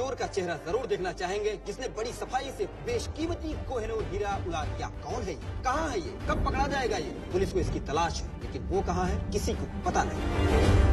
चोर का चेहरा ज़रूर देखना चाहेंगे। जिसने बड़ी सफ़ाई से बेशकीमती कोहनूर हीरा उड़ा दिया। कौन है ये? कहाँ है ये? कब पकड़ा जाएगा ये? पुलिस को इसकी तलाश है, लेकिन वो कहाँ है? किसी को पता नहीं।